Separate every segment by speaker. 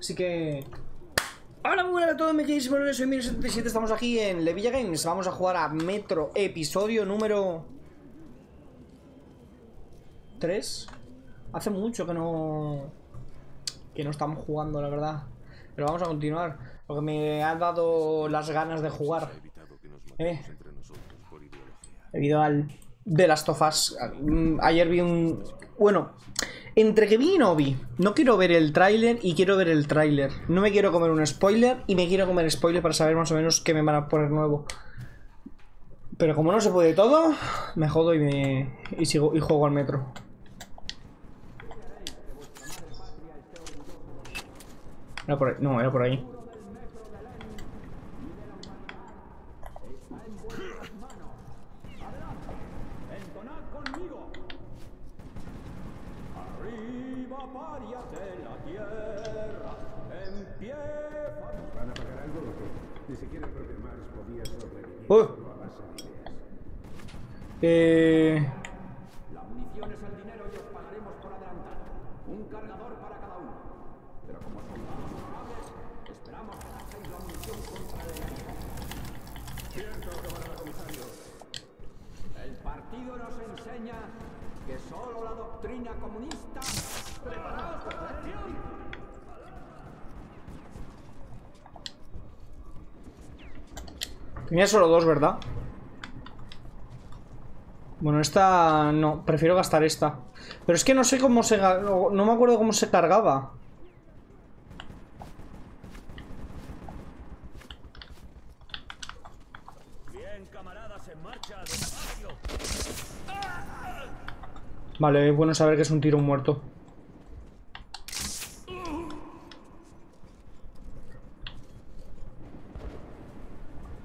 Speaker 1: Así que... Hola, muy buenas a todos, me queréis soy Miro77, estamos aquí en Levilla Games. Vamos a jugar a Metro, episodio número... 3. Hace mucho que no... Que no estamos jugando, la verdad. Pero vamos a continuar. Porque me han dado las ganas de jugar. Eh. Debido al de las tofas. Ayer vi un... Bueno, entre que vi y no vi. No quiero ver el tráiler y quiero ver el tráiler. No me quiero comer un spoiler y me quiero comer spoiler para saber más o menos qué me van a poner nuevo. Pero como no se puede todo, me jodo y me y sigo y juego al metro. Era por ahí. No, era por ahí. Uh. Eh...
Speaker 2: La munición es el dinero y os pagaremos por adelantado. Un cargador para cada uno. Pero como soldados honorables, esperamos que hacéis la munición contra el enemigo. Cierto, camarada comisario. El partido nos enseña que solo la doctrina comunista... ¡Preparaos para la acción!
Speaker 1: Tenía solo dos, ¿verdad? Bueno, esta... No, prefiero gastar esta. Pero es que no sé cómo se... No me acuerdo cómo se cargaba. Vale, es bueno saber que es un tiro muerto.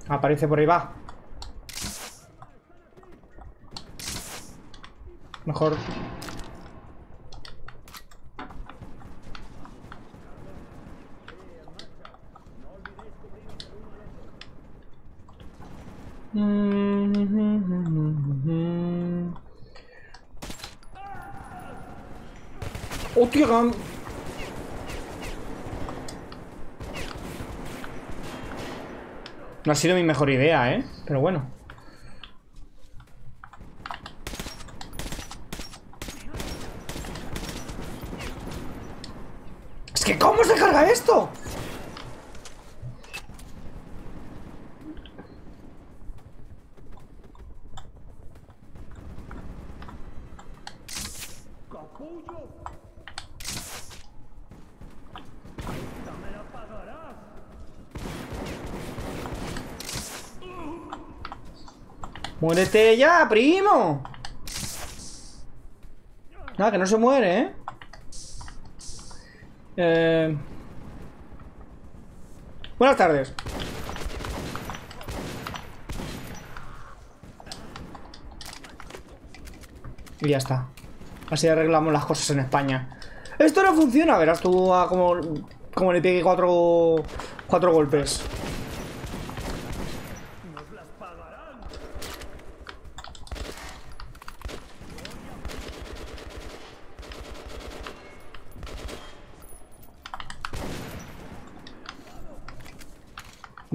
Speaker 1: Aparece por ahí, va. Mejor... ¡Hostia! No ha sido mi mejor idea, ¿eh? Pero bueno. Es que ¿cómo se carga esto? ¡Muérete ya, primo! Nada, que no se muere, ¿eh? Eh... Buenas tardes. Y ya está. Así arreglamos las cosas en España. Esto no funciona. Verás tú a como, como le pegue cuatro, cuatro golpes.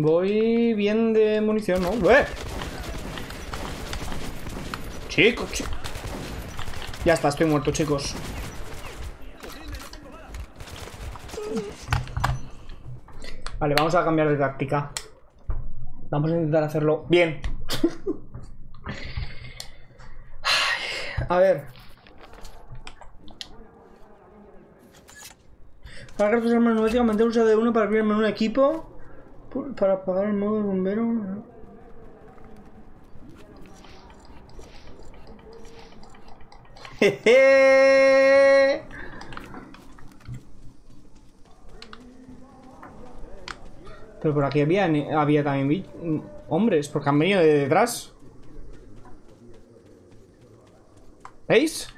Speaker 1: Voy bien de munición, ¿no? ¡Eh! Chicos, chicos. Ya está, estoy muerto, chicos. Vale, vamos a cambiar de táctica. Vamos a intentar hacerlo bien. a ver. Para nuevas, mantener uso de uno para abrir el menú equipo. Para apagar el modo de bombero. Pero por aquí había, había también hombres, porque han venido de detrás. ¿Veis?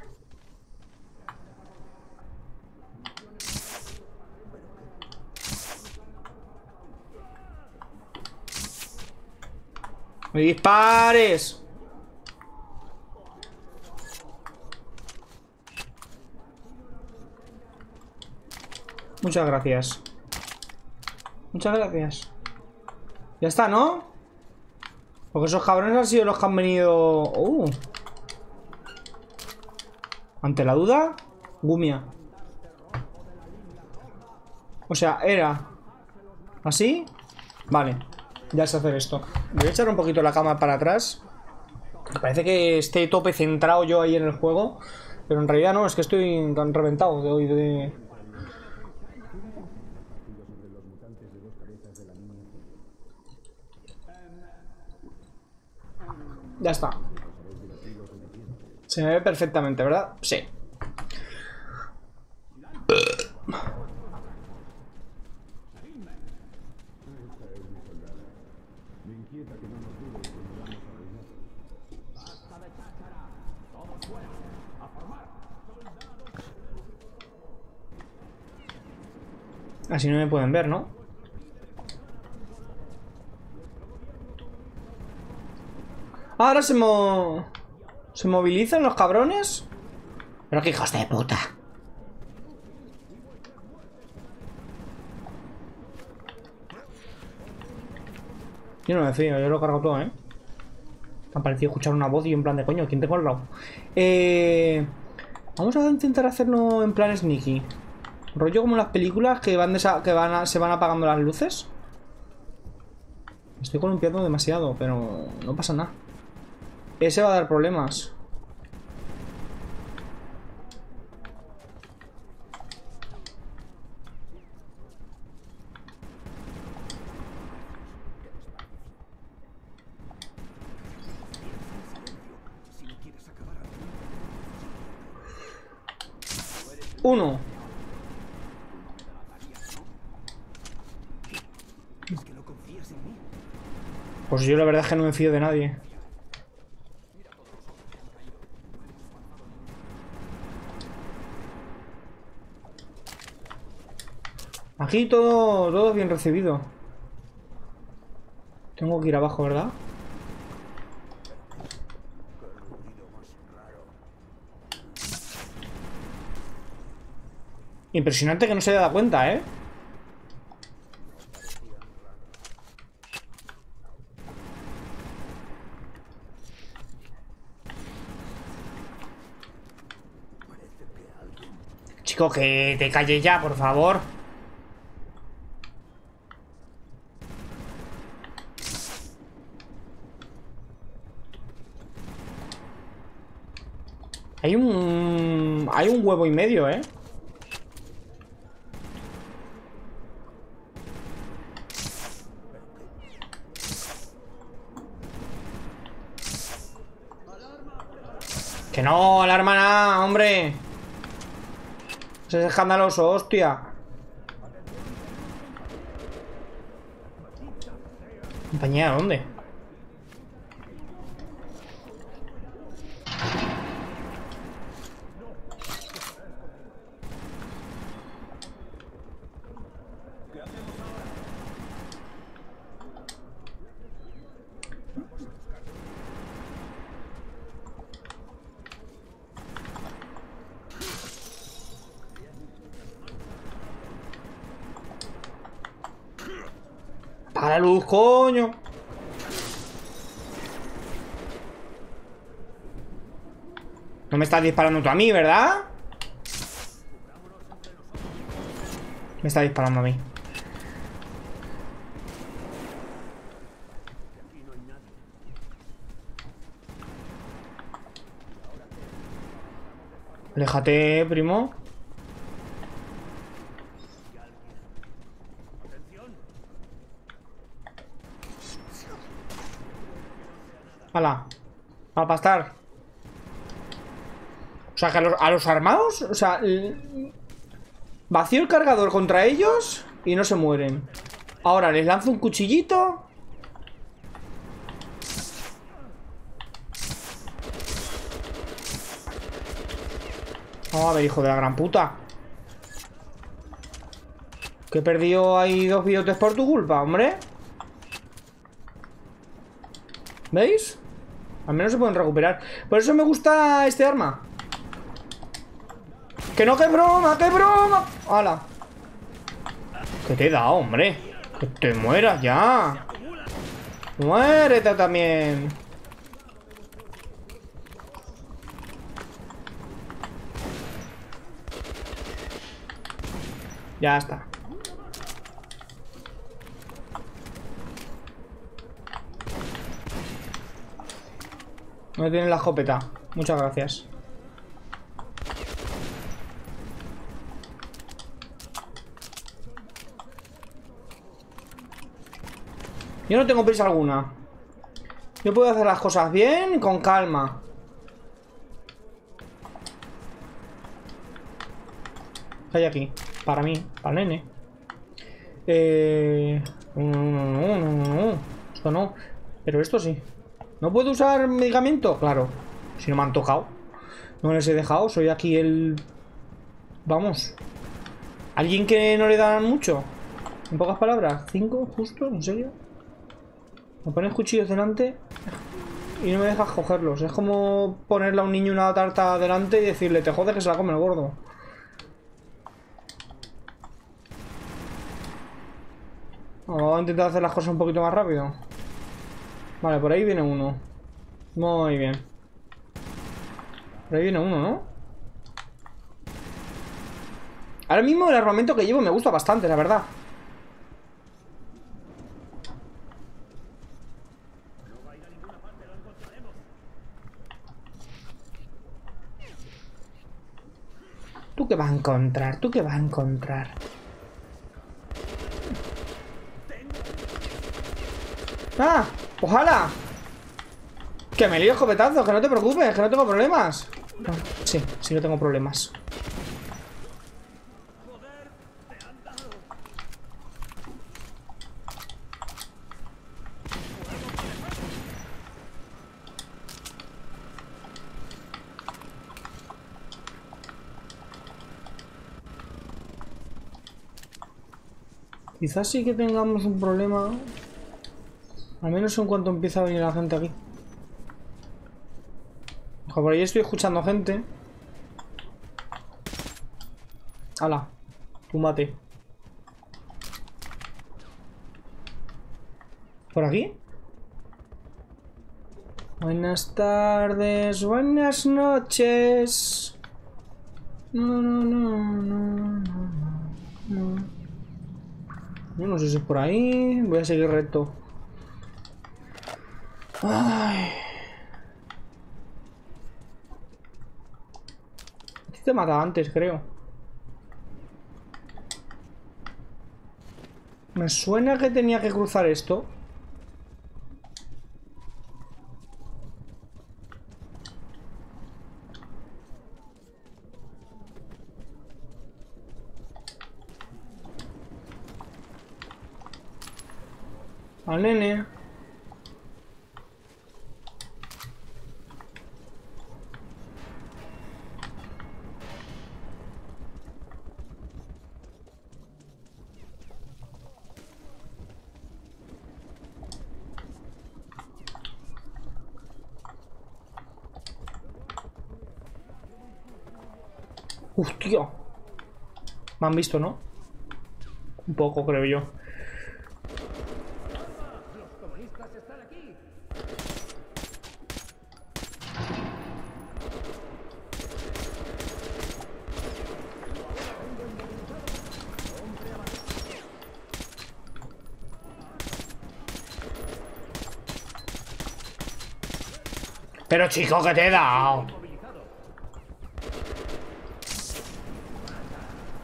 Speaker 1: ¡Me dispares! Muchas gracias. Muchas gracias. Ya está, ¿no? Porque esos cabrones han sido los que han venido... Uh. Ante la duda, Gumia. O sea, era... ¿Así? Vale. Ya sé hacer esto. Voy a echar un poquito la cama para atrás. Parece que esté tope centrado yo ahí en el juego. Pero en realidad no, es que estoy tan reventado de hoy de... Ya está. Se me ve perfectamente, ¿verdad? Sí. Así no me pueden ver, ¿no? Ahora se mo... ¿Se movilizan los cabrones? Pero qué hijos de puta. Yo no me fío, yo lo cargo todo, ¿eh? Me ha parecido escuchar una voz y en plan de coño, ¿quién tengo al lado? Eh... Vamos a intentar hacerlo en plan sneaky. Rollo como las películas que van, que van se van apagando las luces. estoy columpiando demasiado, pero no pasa nada. Ese va a dar problemas. Uno. Pues yo la verdad es que no me fío de nadie. Aquí todo, todo bien recibido. Tengo que ir abajo, ¿verdad? Impresionante que no se haya dado cuenta, ¿eh? Que te calles ya, por favor. Hay un... Hay un huevo y medio, ¿eh? Que no, la hermana, hombre. Eso es escandaloso, hostia. ¿Compañía dónde? A la luz, coño. No me estás disparando tú a mí, ¿verdad? Me está disparando a mí. Aléjate, primo. ¡Hala! A pastar. Sea, que a los, armados, o sea, vacío el cargador contra ellos y no se mueren. Ahora les lanzo un cuchillito. Vamos a ver, hijo de la gran puta. Que he perdido ahí dos biotes por tu culpa, hombre. ¿Veis? Al menos se pueden recuperar. Por eso me gusta este arma. ¡Que no, que broma, que broma! ¡Hala! ¿Qué te da, hombre? Que te mueras ya. Muérete también. Ya está. No tiene la escopeta. Muchas gracias. Yo no tengo prisa alguna. Yo puedo hacer las cosas bien con calma. ¿Qué hay aquí? Para mí, para el nene. Eh... No, no, no, no, Esto no. Pero esto sí. ¿No puedo usar medicamento? Claro. Si no me han tocado. No les he dejado. Soy aquí el... Vamos. ¿Alguien que no le dan mucho? En pocas palabras. ¿Cinco? ¿Justo? ¿En serio? Me pones cuchillos delante y no me dejas cogerlos. Es como ponerle a un niño una tarta delante y decirle, te jodes que se la come el gordo. Vamos a intentar hacer las cosas un poquito más rápido. Vale, por ahí viene uno. Muy bien. Por ahí viene uno, ¿no? Ahora mismo el armamento que llevo me gusta bastante, la verdad. Qué vas a encontrar? ¿Tú qué vas a encontrar? ¡Ah! ¡Ojalá! Que me lío escopetazos, que no te preocupes, que no tengo problemas. sí, sí no tengo problemas. Quizás sí que tengamos un problema. Al menos en cuanto empieza a venir la gente aquí. Ojo, por ahí estoy escuchando gente. ¡Hala! mate. ¿Por aquí? Buenas tardes, buenas noches. No, no, no, no, no, no. Yo no sé si es por ahí. Voy a seguir recto. Ay. Te mata antes, creo. Me suena que tenía que cruzar esto. Al nene. ¡Hostia! Me han visto, ¿no? Un poco, creo yo. Pero chico, que te he dado.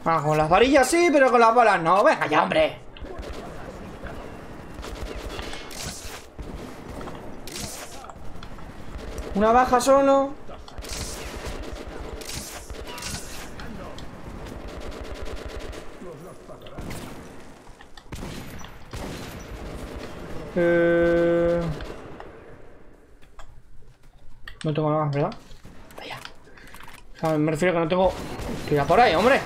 Speaker 1: Ah, con las varillas sí, pero con las balas no. Venga ya, hombre. Una baja solo. No tengo nada más, ¿verdad? Vaya. Me refiero a que no tengo... Tira por ahí, hombre.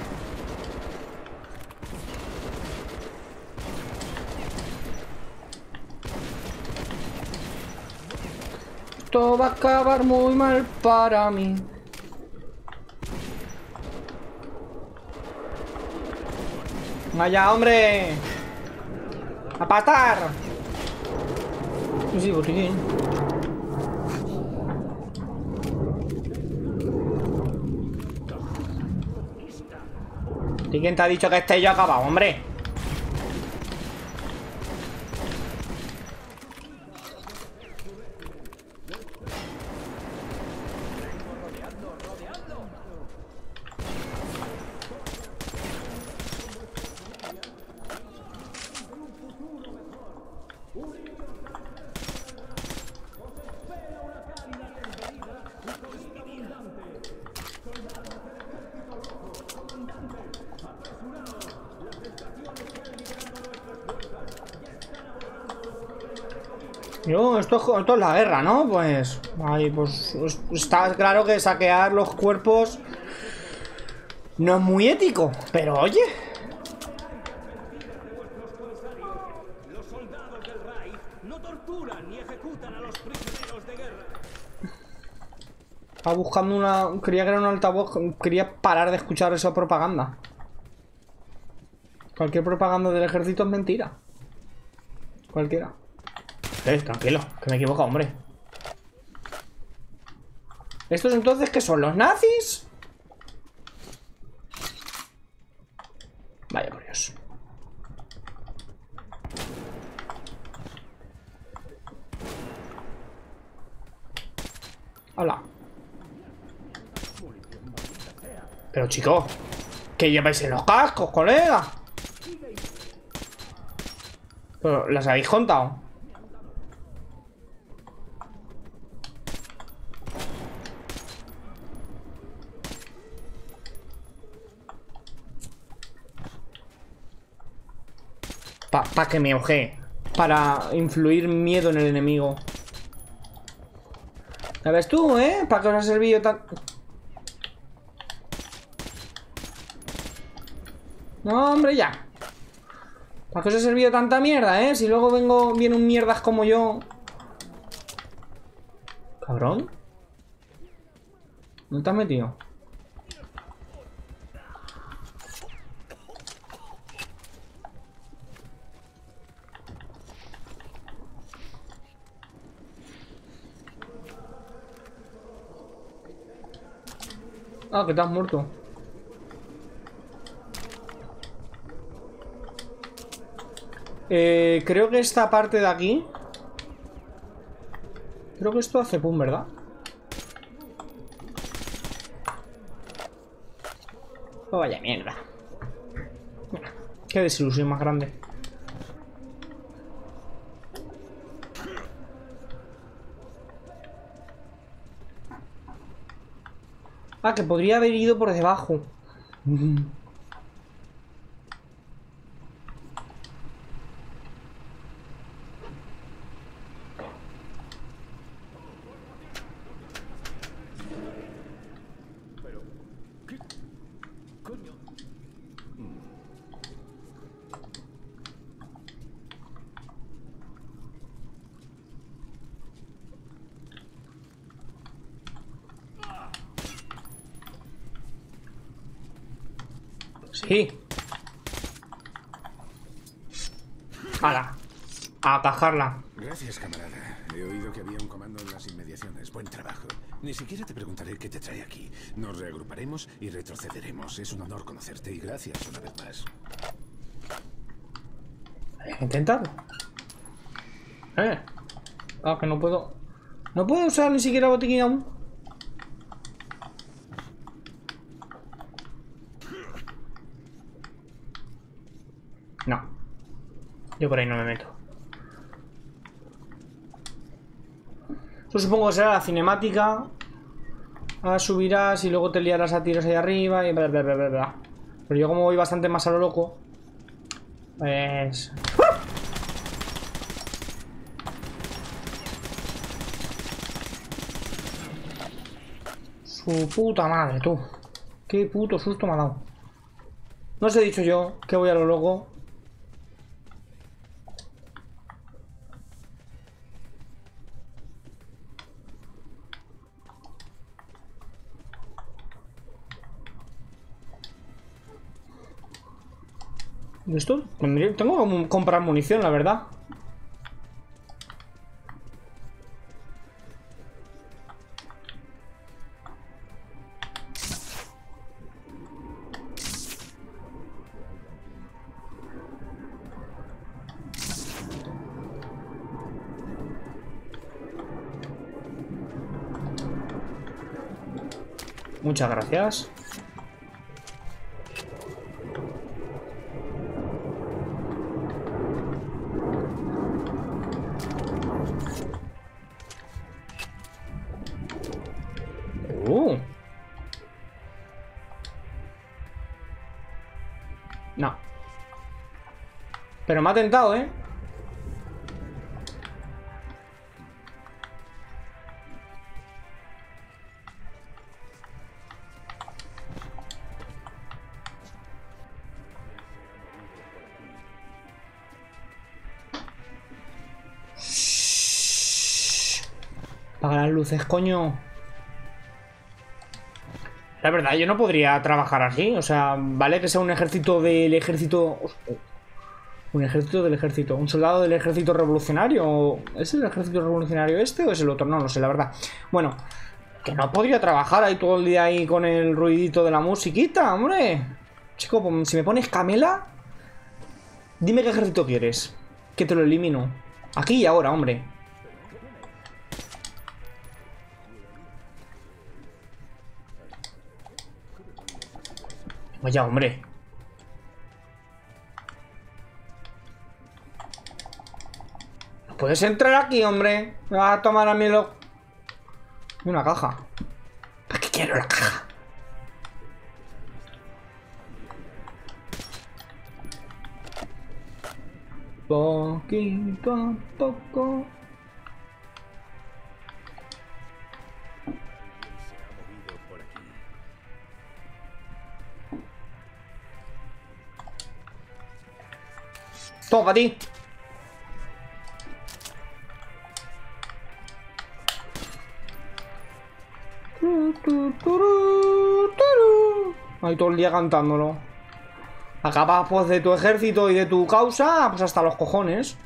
Speaker 1: Esto va a acabar muy mal para mí. Vaya, hombre. ¡A patar! Sí, sí, botiquín. Quién te ha dicho que esté yo acabado, hombre? Yo, esto, es la guerra, ¿no? Pues, ay, pues está claro que saquear los cuerpos no es muy ético, pero oye.
Speaker 3: Los.
Speaker 1: Estaba buscando una... Creía que era un altavoz, quería parar de escuchar esa propaganda. Cualquier propaganda del ejército es mentira. Cualquiera. Eh, tranquilo, que me he equivocado, hombre. ¿Estos entonces qué son? ¿Los nazis? Vaya por Dios. Hola. Pero chicos, ¿qué lleváis en los cascos, colega? Pero, ¿las habéis contado? Para pa que me oje. Para influir miedo en el enemigo. ¿La ves tú, eh? ¿Para qué os ha servido tan...? No, hombre, ya. ¿Para qué os ha servido tanta mierda, eh? Si luego vengo, viene un mierdas como yo. Cabrón. ¿Dónde te has metido? Ah, que has muerto. Eh, creo que esta parte de aquí... Creo que esto hace pum, ¿verdad? Oh, vaya mierda. Qué desilusión más grande. Ah, que podría haber ido por debajo.
Speaker 3: Coño.
Speaker 1: Sí. ¡Hala!
Speaker 4: Gracias, camarada. He oído que había un comando en las inmediaciones. Buen trabajo. Ni siquiera te preguntaré qué te trae aquí. Nos reagruparemos y retrocederemos. Es un honor conocerte y gracias una vez más.
Speaker 1: Intentarlo. Eh. Ah, que no puedo. No puedo usar ni siquiera botiquín aún. No. Yo por ahí no me meto. Eso supongo que será la cinemática. Ahora subirás y luego te liarás a tiros ahí arriba y bla bla bla bla bla. Pero yo como voy bastante más a lo loco. Pues... Su puta madre, tú. Qué puto susto me ha dado. No os he dicho yo que voy a lo loco. ¿Esto? Tengo que comprar munición, la verdad. Muchas gracias. Me ha tentado, ¿eh? Apaga las luces, coño. La verdad, yo no podría trabajar así. O sea, vale que sea un ejército del ejército. Un ejército del ejército. Un soldado del ejército revolucionario. ¿Es el ejército revolucionario este o es el otro? No lo sé, la verdad. Bueno, que no podría trabajar ahí todo el día ahí con el ruidito de la musiquita, hombre. Chico, pues, si me pones Camela, dime qué ejército quieres. Que te lo elimino. Aquí y ahora, hombre. Vaya, hombre. Puedes entrar aquí, hombre. Me vas a tomar a mí lo... Y una caja. ¿Para qué quiero la caja? Poquito a poco. Toma para ti. Ahí todo el día cantándolo. Acabas pues de tu ejército y de tu causa, pues hasta los cojones.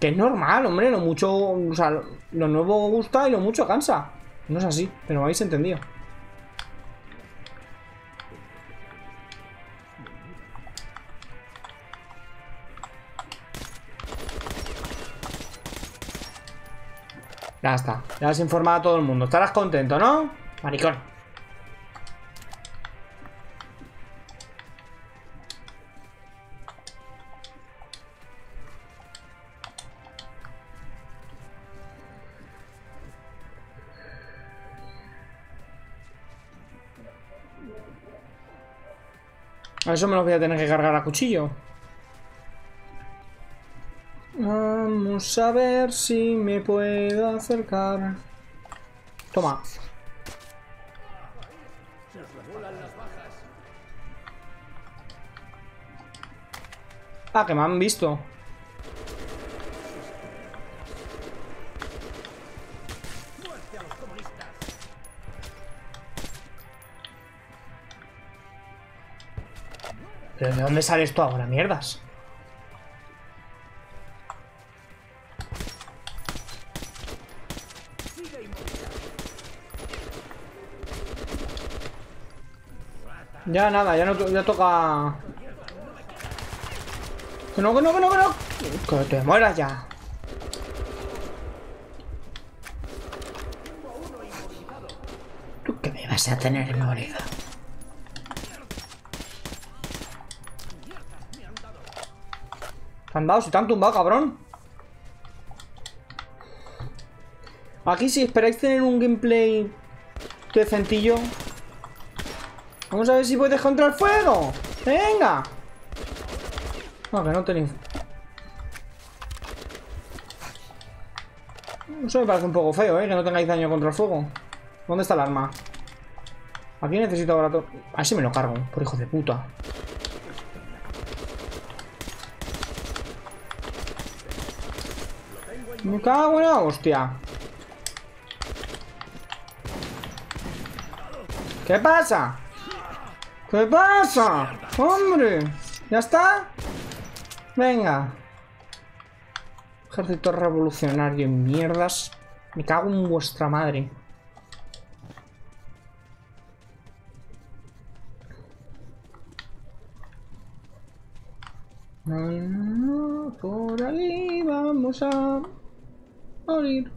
Speaker 1: Que es normal, hombre, lo mucho. O sea, lo nuevo gusta y lo mucho cansa. No es así, pero habéis entendido. Ya está, ya has informado a todo el mundo. Estarás contento, ¿no? Maricón. A eso me lo voy a tener que cargar a cuchillo. Vamos a ver si me puedo acercar. Toma. Ah, que me han visto. ¿Pero de dónde sale esto ahora, mierdas? Ya nada, ya no ya toca. Que no, que no, que no, que no. Que te mueras ya. ¿Tú qué me vas a tener en morido? ¿Te han dado? Si te han tumbado, cabrón. Aquí si esperáis tener un gameplay decentillo, Vamos a ver si puedes contra el fuego. Venga. Que no tenéis. Eso me parece un poco feo, ¿eh? Que no tengáis daño contra el fuego. ¿Dónde está el arma? Aquí necesito ahora todo. A si me lo cargo, por hijo de puta. Me cago en la hostia. ¿Qué pasa? ¿Qué pasa? ¡Hombre! ¿Ya está? Venga. Ejército revolucionario mierdas. Me cago en vuestra madre. No, no, por ahí vamos a morir.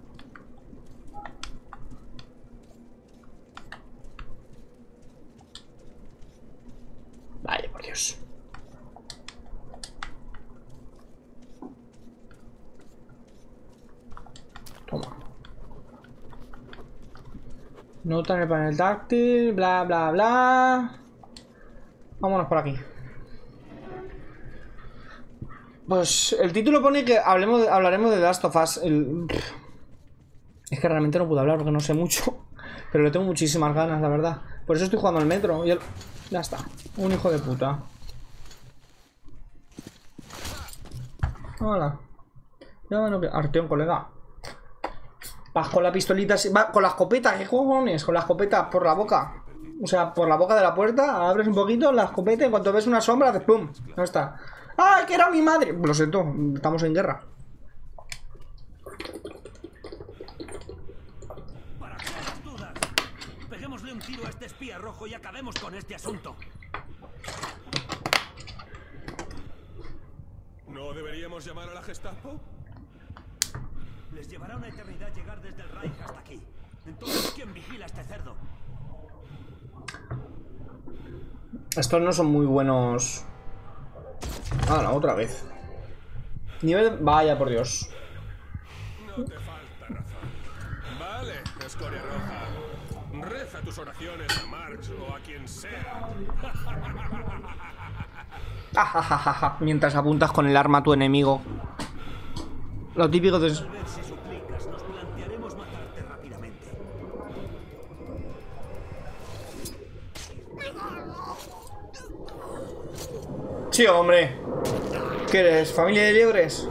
Speaker 1: Nota en el panel táctil, bla, bla, bla. Vámonos por aquí. Pues el título pone que hablemos hablaremos de Last of Us. El- Es que realmente no puedo hablar porque no sé mucho. Pero le tengo muchísimas ganas, la verdad. Por eso estoy jugando al metro. Y el- Ya está. Un hijo de puta. Hola. Bueno, que... Arteón, colega. Vas con la pistolita, así- va con la escopeta, ¿qué cojones? Con la escopeta por la boca. O sea, por la boca de la puerta, abres un poquito la escopeta y en cuanto ves una sombra, haces pum. No está. ¡Ay, que era mi madre! Lo siento, estamos en guerra.
Speaker 3: Para las dudas, peguémosle un tiro a este espía rojo y acabemos con este asunto.
Speaker 5: ¿No deberíamos llamar a la Gestapo?
Speaker 3: Les llevará una eternidad llegar desde el Reich hasta aquí. Entonces, ¿quién vigila a este cerdo?
Speaker 1: Estos no son muy buenos. Ah, no, otra vez. Nivel. Vaya, por Dios.
Speaker 5: No te falta razón. Vale, escoria roja. Reza tus oraciones a Marx o a quien sea.
Speaker 1: Mientras apuntas con el arma a tu enemigo. Lo típico de. Sí, hombre. ¿Qué eres? ¿Familia de liebres?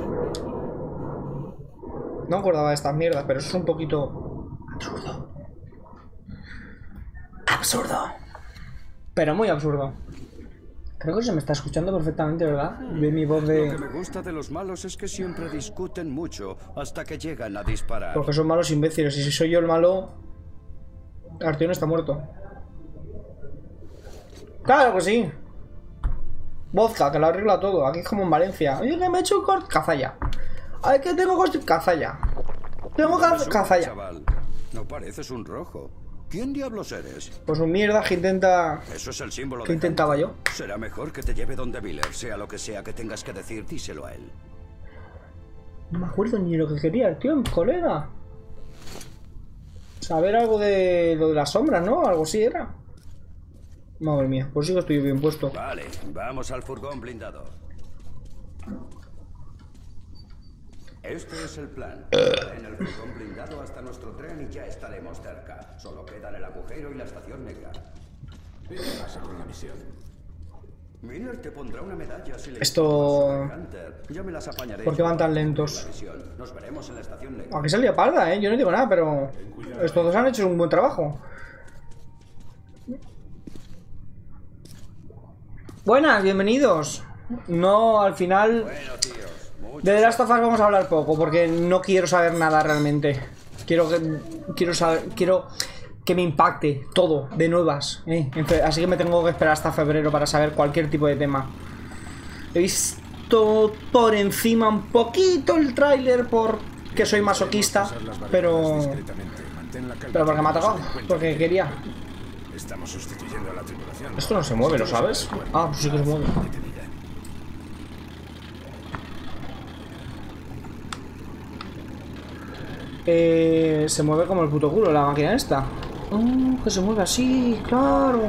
Speaker 1: No me acordaba de estas mierdas, pero eso es un poquito. absurdo. Absurdo. Pero muy absurdo. Creo que se me está escuchando perfectamente, ¿verdad? De mi voz
Speaker 6: Lo que
Speaker 1: de.
Speaker 6: me gusta de los malos es que siempre discuten mucho hasta que llegan a disparar.
Speaker 1: Porque son malos imbéciles. Y si soy yo el malo. Arteón está muerto. Claro que sí. Vodka, que lo arregla todo. Aquí es como en Valencia. Oye, que me he hecho un corte. Cazalla. Ay, que tengo corte. Cazalla. Tengo cazalla.
Speaker 6: No pareces un rojo. ¿Quién diablos eres?
Speaker 1: Pues un mierda que intenta.
Speaker 6: Eso es el símbolo
Speaker 1: ¿Qué
Speaker 6: de
Speaker 1: intentaba yo?
Speaker 6: Será mejor que te lleve donde Miller, sea lo que sea que tengas que decir, díselo a él.
Speaker 1: No me acuerdo ni lo que quería, tío, colega. Saber algo de lo de las sombras, ¿no? Algo así era. Madre mía, pues sí que estoy bien puesto.
Speaker 6: Vale, vamos al furgón blindado. Este es el plan. En el furgón blindado hasta nuestro tren y ya estaremos cerca. Solo quedan el agujero y la estación negra.
Speaker 4: ¿Qué pasa con la misión?
Speaker 6: Miller te pondrá una medalla si le
Speaker 1: Esto-.
Speaker 6: Yo me las apañaré.
Speaker 1: ¿Por qué van tan lentos?
Speaker 6: Nos veremos en la estación negra.
Speaker 1: Aquí salía parda, ¿eh? Yo no digo nada, pero... Estos dos han hecho un buen trabajo. Buenas, bienvenidos. No, al final...
Speaker 6: Bueno, tíos.
Speaker 1: De The Last of Us vamos a hablar poco, porque no quiero saber nada realmente. Quiero que... Quiero saber... Quiero que me impacte todo, de nuevas. ¿eh? Así que me tengo que esperar hasta febrero para saber cualquier tipo de tema. He visto por encima un poquito el tráiler porque soy masoquista, pero... Pero porque me ha
Speaker 4: cuenta
Speaker 1: porque
Speaker 4: que
Speaker 1: quería.
Speaker 4: Estamos sustituyendo a la tripulación.
Speaker 1: Esto no se mueve, ¿lo sabes? Ah, pues sí que se mueve.
Speaker 4: Que te diga.
Speaker 1: Eh, se mueve como el puto culo la máquina esta. Oh, que se mueve así, claro.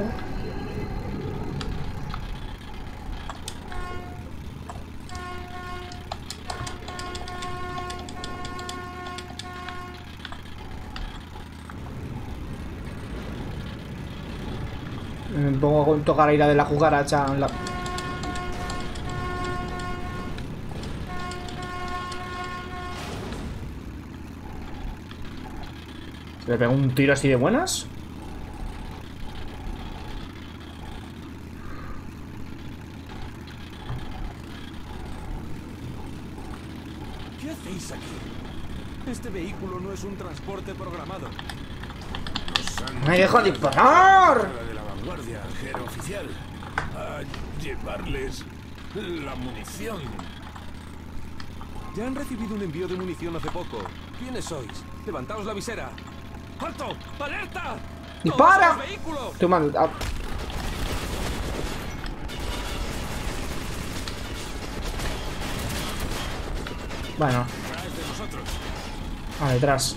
Speaker 1: Me pongo a tocar a ira de la cucaracha. en la- ¿Le pego un tiro así de buenas?
Speaker 5: ¿Qué hacéis aquí? Este vehículo no es un transporte programado.
Speaker 1: ¡Me dejo disparar!
Speaker 4: De la vanguardia, jefe oficial. A llevarles la munición.
Speaker 5: Ya han recibido un envío de munición hace poco. ¿Quiénes sois? Levantaos la visera. ¡Alto! ¡Alerta!
Speaker 1: ¡Dispara! Tú man- ah. Bueno,
Speaker 5: Detrás de nosotros.
Speaker 1: a detrás.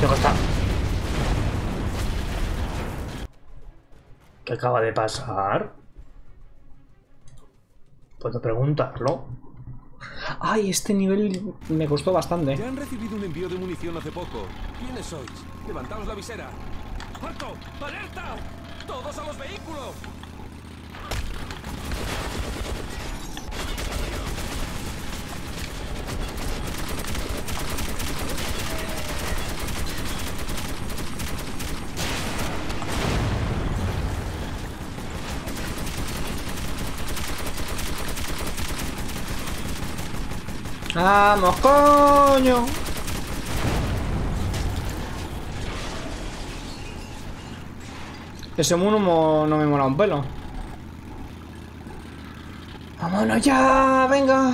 Speaker 1: Que está. ¿Qué acaba de pasar? Puedo preguntarlo. Ay, este nivel me costó bastante.
Speaker 5: Ya han recibido un envío de munición hace poco. ¿Quiénes sois? Levantaos la visera. ¡Alto! ¡Alerta! ¡Todos a los vehículos!
Speaker 1: ¡Vamos, coño! Ese mono mo- no me mola un pelo. ¡Vámonos ya! ¡Venga!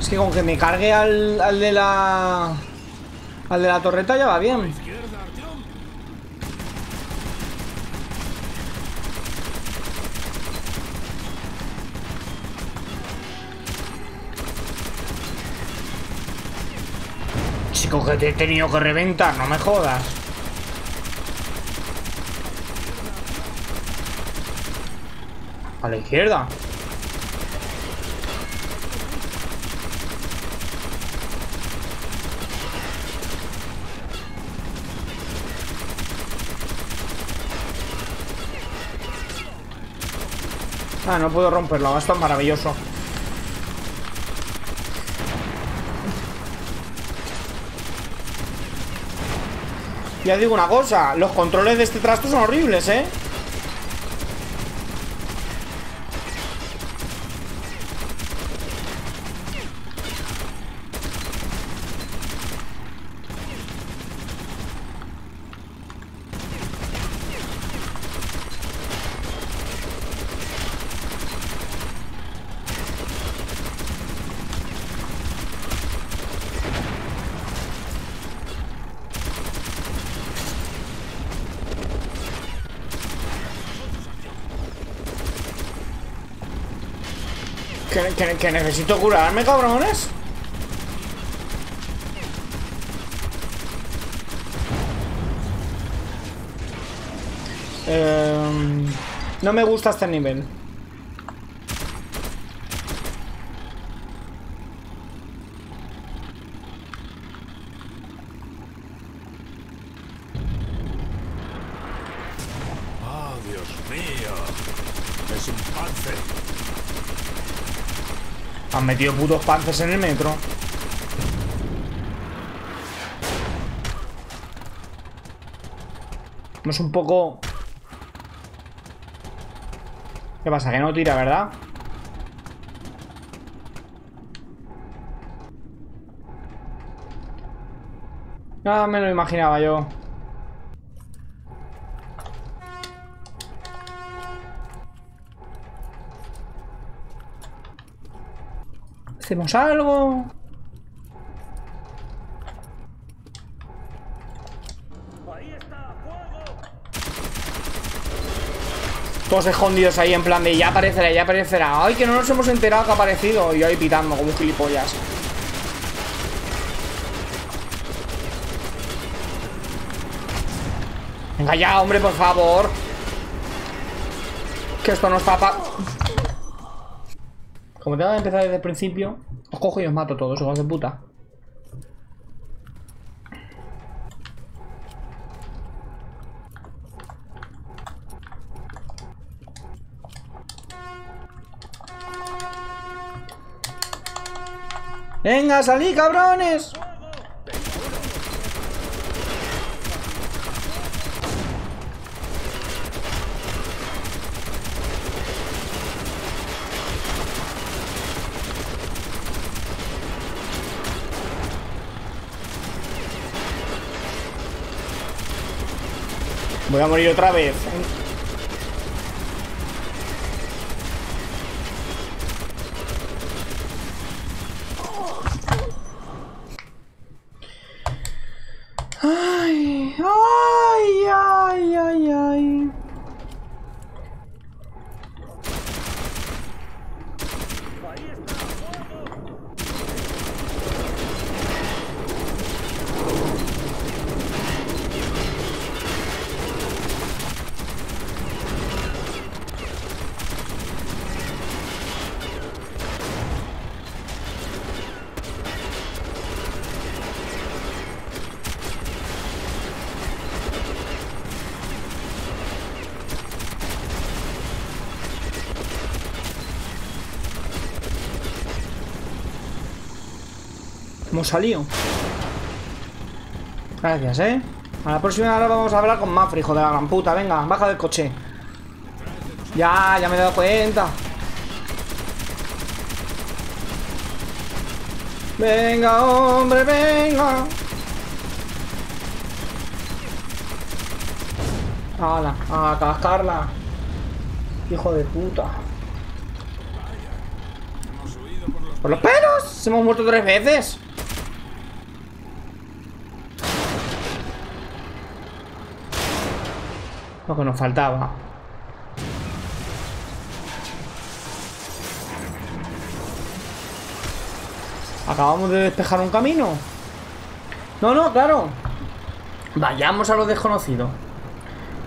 Speaker 1: Es que con que me cargue al, al de la... Al de la torreta ya va bien. Que te he tenido que reventar, no me jodas. A la izquierda. Ah, no puedo romperlo, esto es maravilloso. Ya digo una cosa, los controles de este trasto son horribles, ¿eh? Que, necesito curarme, cabrones. Em, no me gusta este nivel.
Speaker 4: ¡Oh, Dios mío! Es un panzer.
Speaker 1: Han metido putos pances en el metro. Es un poco... ¿Qué pasa? Que no tira, ¿verdad? Ah, me lo imaginaba yo. ¿Hacemos algo? Todos escondidos ahí en plan de ya aparecerá, ya aparecerá. Ay, que no nos hemos enterado que ha aparecido. Y yo ahí pitando como un gilipollas. Venga ya, hombre, por favor. Que esto no está pa... Como tengo que empezar desde el principio, os cojo y os mato todos, hijos de puta. Venga, salí, cabrones. Voy a morir otra vez. Ay, ay, ay, ay, ay. Hemos salido. Gracias, ¿eh? A la próxima ahora vamos a hablar con Mafre, hijo de la gran puta. Venga, baja del coche. Ya, ya me he dado cuenta. Venga, hombre, venga. ¡Hala! ¡A cascarla! Hijo de puta. ¡Por los pelos! ¡Hemos muerto tres veces! Lo que nos faltaba. Acabamos de despejar un camino. No, no, claro. Vayamos a lo desconocido.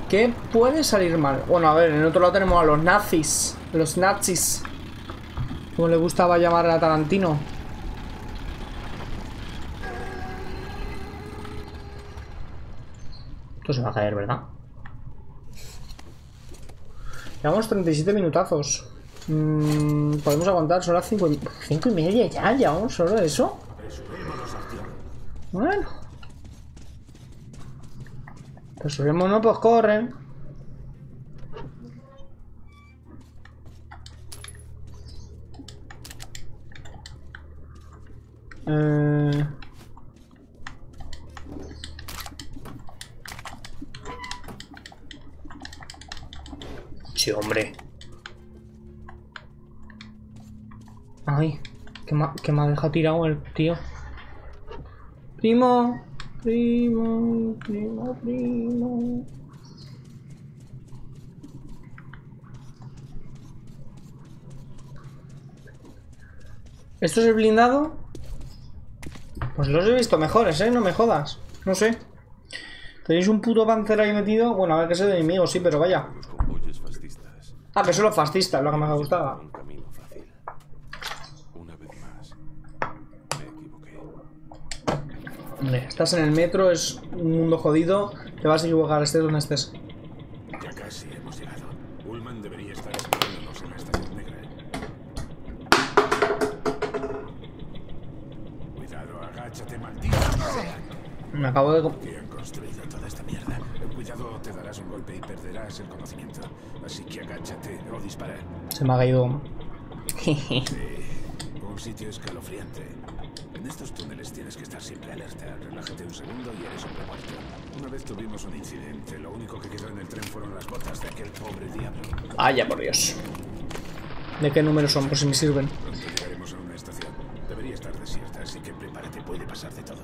Speaker 1: ¿Qué puede salir mal? Bueno, a ver, en otro lado tenemos a los nazis. Los nazis. Como le gustaba llamar a Tarantino. Esto se va a caer, ¿verdad? Llevamos 37 minutazos. Mm, podemos aguantar, son las 5 y, media ya, llevamos solo eso. Bueno. Pues subimos, pues corren. Eh... Hombre. Ay, que me, que me ha dejado tirado el tío. Primo, primo, primo, primo. ¿Esto es el blindado? Pues los he visto mejores, ¿eh? No me jodas. No sé. ¿Tenéis un puto panzer ahí metido? Bueno, a ver que es de enemigo, sí, pero vaya. Ah, que son los fascistas, lo que más me gustaba.
Speaker 5: Un camino fácil. Una vez más. Me equivoqué.
Speaker 1: Hombre, estás en el metro, es un mundo jodido. Te vas a equivocar, estés donde estés.
Speaker 4: Ya casi hemos llegado. Ullman debería estar esperándonos en la estación negra. Cuidado, agáchate, maldito.
Speaker 1: Me acabo de...
Speaker 4: agáchate o dispara.
Speaker 1: Se me ha caído...
Speaker 4: Un sitio escalofriante. En estos túneles tienes que estar siempre alerta. Relájate un segundo y eres hombre muerto. Una vez tuvimos un incidente. Lo único que quedó en el tren fueron las botas de aquel pobre diablo.
Speaker 1: Vaya por Dios. ¿De qué número son? Por si me sirven.
Speaker 4: Pronto llegaremos a una estación. Debería estar desierta, así que prepárate. Puede pasar de todo.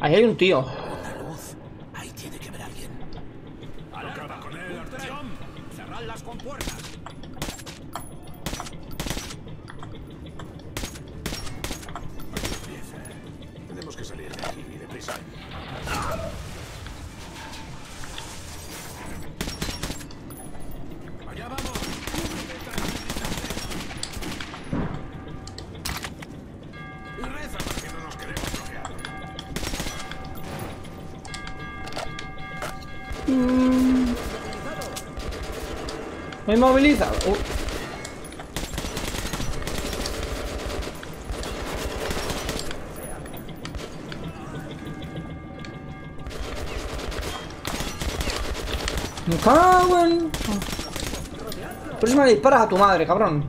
Speaker 1: Ahí hay un tío.
Speaker 4: Una luz. Ahí tiene que haber alguien.
Speaker 3: ¡Acaba con él, Artyom! ¡Cerrad las compuertas!
Speaker 1: Me inmoviliza. Uh. Me cago en... Por eso me disparas a tu madre, cabrón.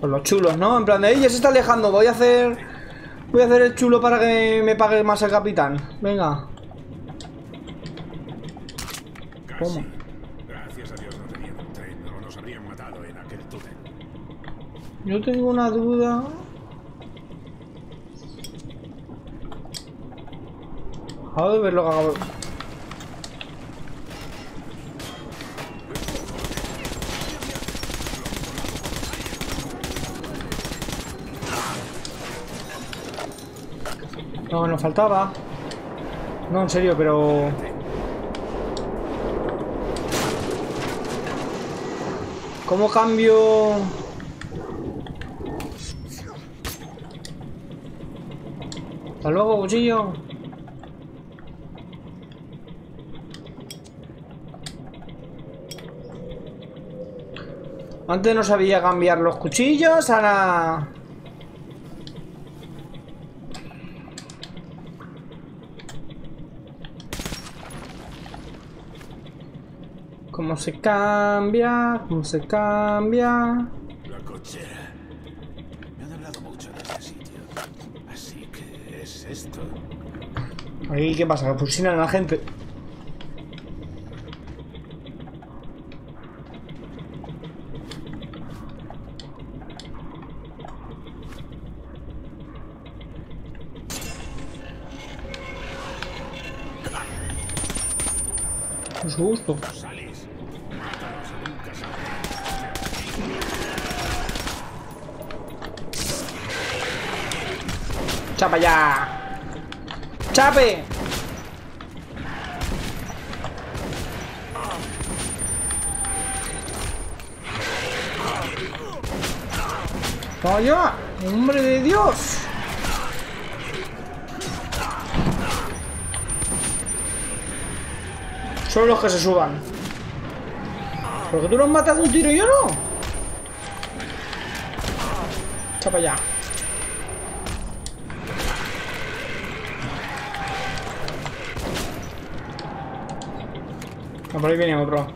Speaker 1: Por los chulos, ¿no? En plan de, ella se está alejando, voy a hacer... Voy a hacer el chulo para que me pague más el capitán. Venga. ¿Cómo?
Speaker 4: Gracias a Dios no tenían un tren, no nos habrían matado en aquel túnel.
Speaker 1: Yo tengo una duda. Acabo de ver lo que acabo No, nos faltaba. No, en serio, pero... ¿Cómo cambio...? Hasta luego, cuchillo. Antes no sabía cambiar los cuchillos, ahora... ¿Cómo se cambia? ¿Cómo se cambia?
Speaker 4: La cochera. Me han hablado mucho de este sitio. Así que es esto.
Speaker 1: Ahí, ¿qué pasa? ¿Que fusilan a la gente? Por su gusto.
Speaker 4: Salís.
Speaker 1: ¡Chapa ya! ¡Chape! ¡Vaya! ¡Hombre de Dios! Solo los que se suban. Porque tú los matas de un tiro y yo no. Chapa ya. Ah, por ahí viene otro.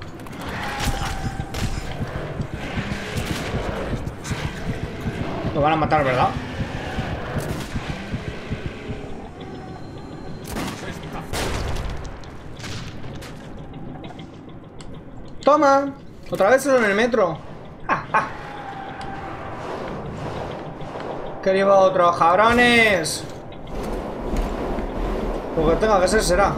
Speaker 1: Lo van a matar, ¿verdad? ¡Toma! Otra vez solo en el metro. Que lleva otro, cabrones. Lo que tenga que ser será.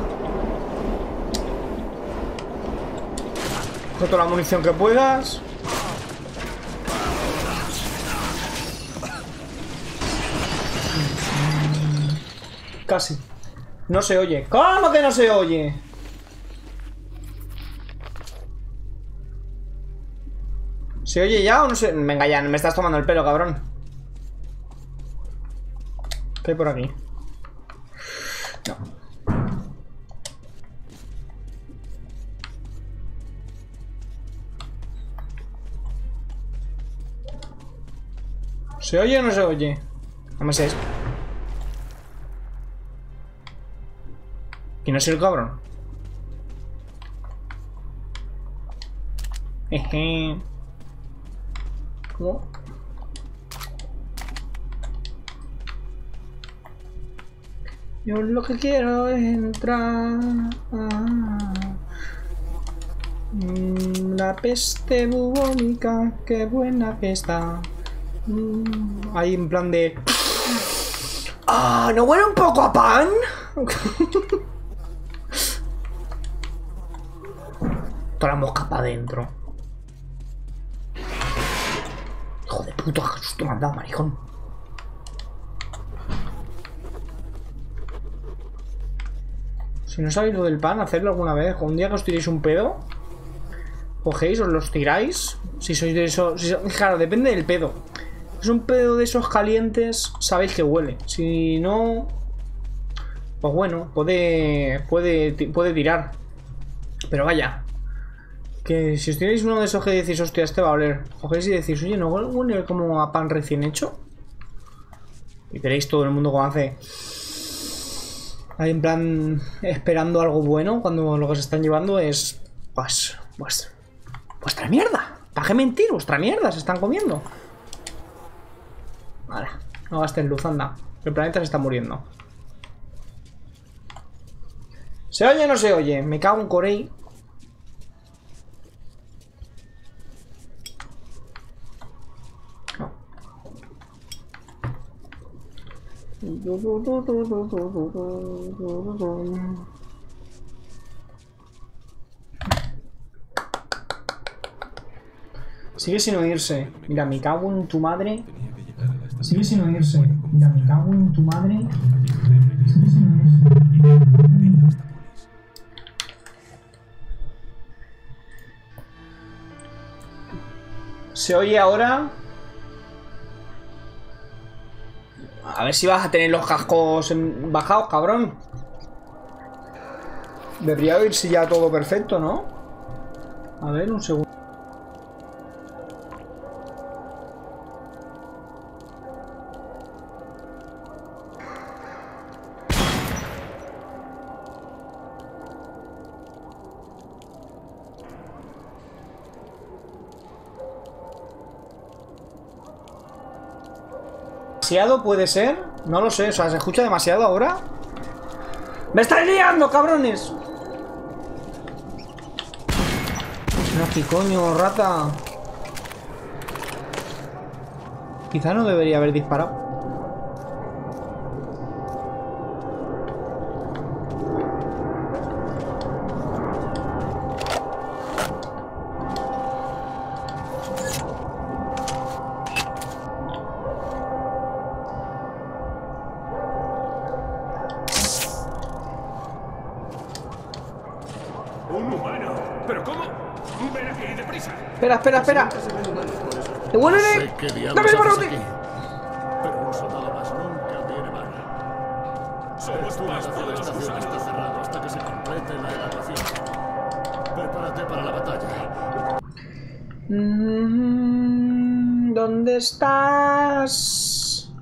Speaker 1: Coge toda la munición que puedas. Casi. No se oye. ¿Cómo que no se oye? ¿Se oye ya o no se...? Venga ya, me estás tomando el pelo, cabrón. ¿Qué hay por aquí? ¿Se oye o no se oye? No me sé. ¿Quién es el cabrón? Jeje. Yo lo que quiero es entrar. Mm, La peste bubónica, qué buena que está. Mm, Ahí en plan de. ¡Ah! ¿No huele un poco a pan? Toda la mosca para adentro. Hijo de puta, qué susto me has dado, maricón. Si no sabéis lo del pan, hacedlo alguna vez. Un día que os tiréis un pedo, cogéis, os los tiráis. Si sois de esos. si so- claro, depende del pedo. Es un pedo de esos calientes, sabéis que huele. Si no. Pues bueno, puede. puede, puede tirar. Pero vaya. Que si os tiráis uno de esos que decís, hostia, este va a oler. Cogéis y decís, oye, ¿no huele como a pan recién hecho? Y veréis todo el mundo como hace. Ahí en plan esperando algo bueno cuando lo que se están llevando es. Pues. Pues. Vuestra mierda. ¿Para qué mentir? Vuestra mierda se están comiendo. Vale. No gasten luz, anda. El planeta se está muriendo. ¿Se oye o no se oye? Me cago en Corey. Sigue sin oírse. Mira, me cago en tu madre. Sigue sin oírse. Mira, me cago en tu madre. Sigue sin oírse. ¿Se oye ahora? A ver si vas a tener los cascos bajados, cabrón. Debería oírse ya todo perfecto, ¿no? A ver, un segundo. ¿Demasiado puede ser? No lo sé, o sea, ¿se escucha demasiado ahora? ¡Me estáis liando, cabrones! No, qué coño, rata. Quizá no debería haber disparado. Espera, espera, espera. ¡Devuélveme!
Speaker 7: ¿Qué
Speaker 1: ¡Dame el barrote!
Speaker 7: Pero un soldado más nunca viene.
Speaker 5: ¡Somos poderosos
Speaker 7: estación está cerrado hasta que se complete la evacuación. Prepárate para la batalla.
Speaker 1: Mm, ¿Dónde estás?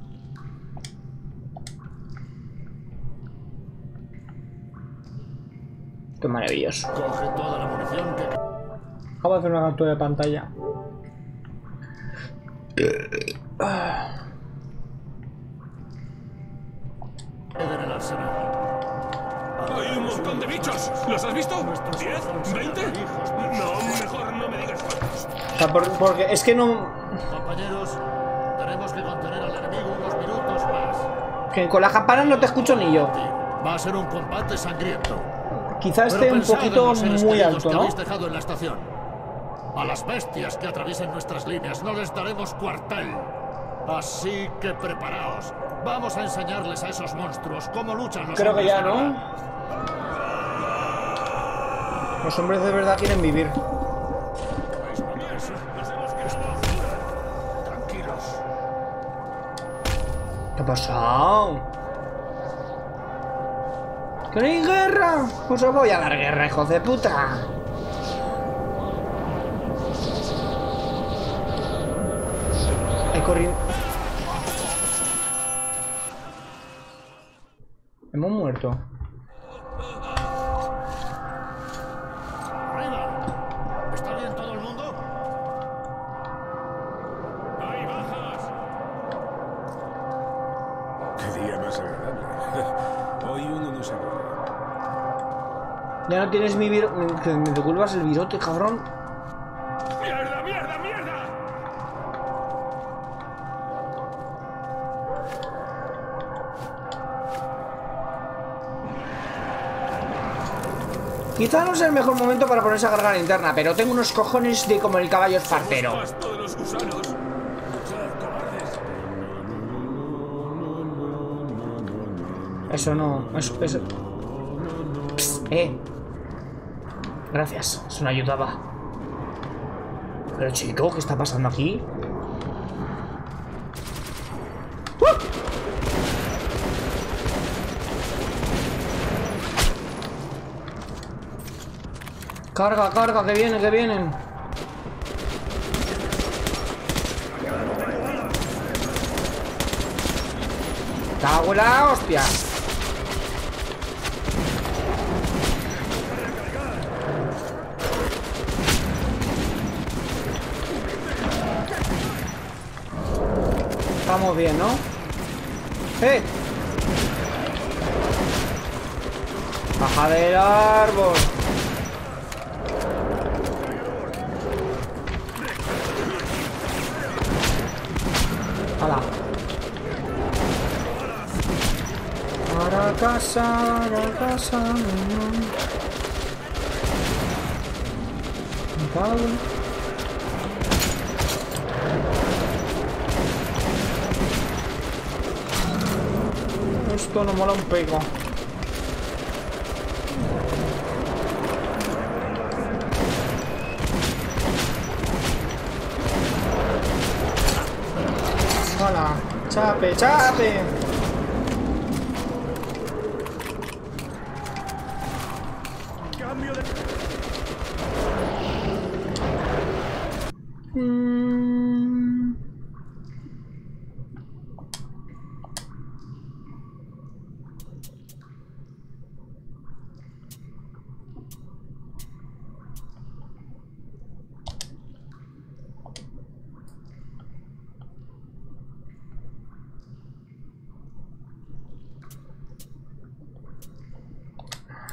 Speaker 1: Es maravilloso.
Speaker 7: Coge toda
Speaker 1: Vamos a hacer una captura de pantalla.
Speaker 5: ¡Hay un montón de bichos! ¿Los has visto? ¿Diez? ¿Veinte? No, mejor no me digas cuántos.
Speaker 1: O sea, por- porque es que no...
Speaker 7: Compañeros, tenemos que contener al enemigo unos minutos más.
Speaker 1: Que con las campanas no te escucho ni yo.
Speaker 7: Va a ser un combate sangriento.
Speaker 1: Quizá esté un poquito muy alto,
Speaker 7: que
Speaker 1: ¿no?
Speaker 7: habéis dejado en la estación. A las bestias que atraviesen nuestras líneas no les daremos cuartel. Así que preparaos. Vamos a enseñarles a esos monstruos cómo luchan los
Speaker 1: Creo que ya, ¿no? Los hombres de verdad quieren vivir.
Speaker 7: Tranquilos.
Speaker 1: ¿Qué ha pasado? ¿Queréis guerra? Pues os voy a dar guerra, hijos de puta. He corrido. Hemos muerto.
Speaker 7: ¿Está bien todo el mundo?
Speaker 4: Qué día más agradable. Hoy uno no se aburre.
Speaker 1: Ya no tienes mi viro... Que me devuelvas el virote, cabrón. Quizá no sea el mejor momento para ponerse a cargar linterna, pero tengo unos cojones de como el caballo espartero. Eso no. Eso. eso. Eh. Gracias. Eso no ayudaba. Pero chico, ¿qué está pasando aquí? Carga, carga, que vienen, que vienen. cago la hostia! Estamos bien, ¿no? ¡Eh! ¡Baja del árbol! Esto no mola un pego. ¡Hala! ¡Chape, chape! Mm.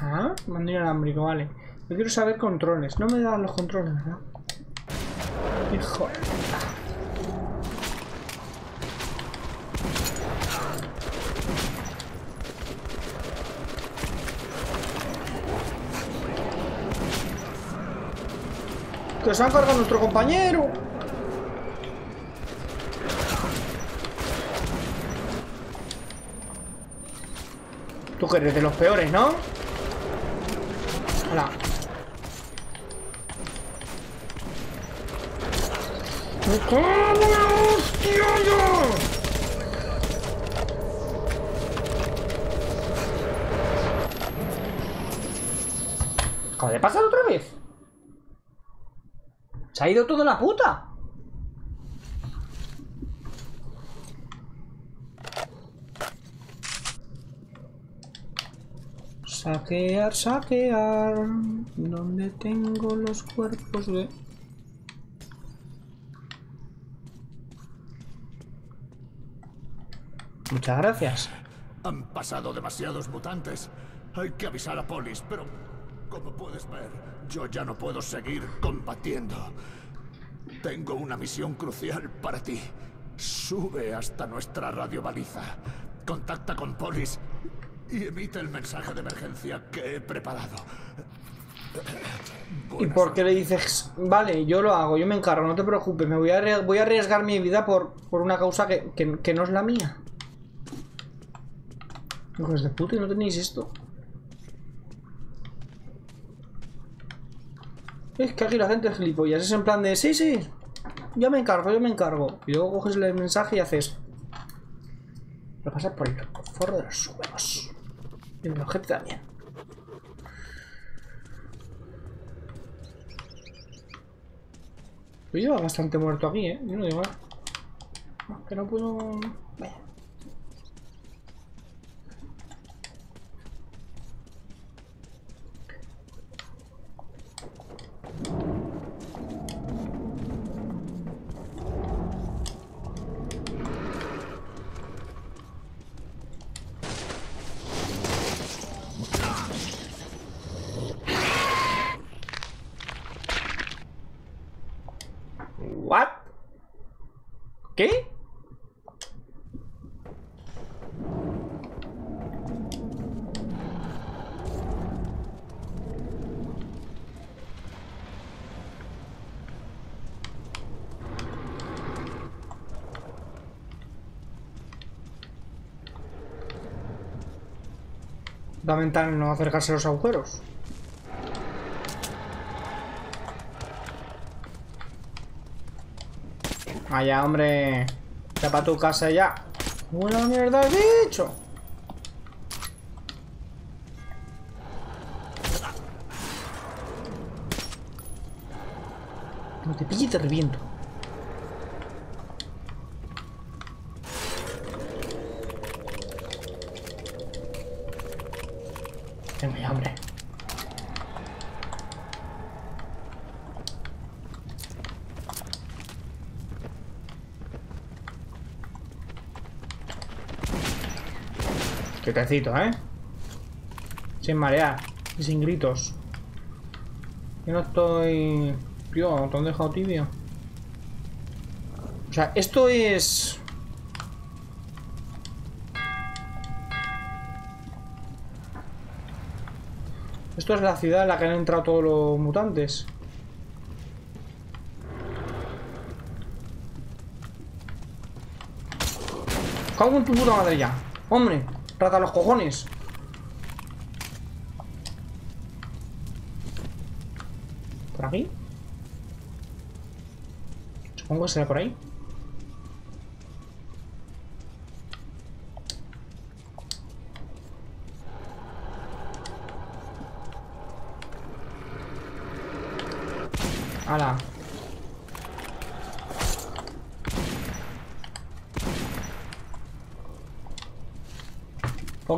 Speaker 1: Ah, mando inalámbrico, vale. Yo quiero saber controles. No me dan los controles, ¿verdad? Hijo. de puta. Que se han cargado nuestro compañero. Tú que eres de los peores, ¿no? Hola. ¡Me la hostia yo! Acaba otra vez. Se ha ido toda la puta. Saquear, saquear. ¿Dónde tengo los cuerpos de.? Muchas gracias.
Speaker 7: Han pasado demasiados mutantes. Hay que avisar a Polis, pero como puedes ver, yo ya no puedo seguir combatiendo. Tengo una misión crucial para ti. Sube hasta nuestra radio baliza. Contacta con Polis y emite el mensaje de emergencia que he preparado.
Speaker 1: ¿Y por qué le dices, vale, yo lo hago, yo me encargo, no te preocupes, me voy a, voy a arriesgar mi vida por, por una causa que, que- que no es la mía? Hijos de puta, ¿y no tenéis esto? Es que aquí la gente es gilipollas, es en plan de, sí, sí, yo me encargo, yo me encargo. Y luego coges el mensaje y haces... Lo pasas por el forro de los huevos. Y el objeto también. Yo llevo bastante muerto aquí, ¿eh? Yo no digo nada. Que no puedo... Vaya. What? ¿Qué? No acercarse a los agujeros. Allá, hombre. Ya para tu casa ya. Buena mierda has dicho. No te pille y te reviento. Quietecito, ¿eh? Sin marear. Y sin gritos. Yo no estoy... Tío, te han dejado tibio. O sea, esto es... Esto es la ciudad en la que han entrado todos los mutantes. Cago en tu puta madre ya. Hombre, rata los cojones. ¿Por aquí? Supongo que será por ahí. ¡Hala!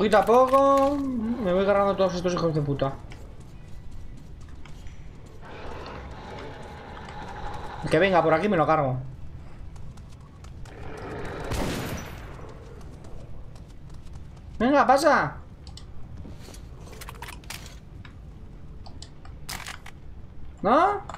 Speaker 1: Poquito a poco me voy cargando todos estos hijos de puta. Que venga por aquí me lo cargo. Venga, pasa. ¿No?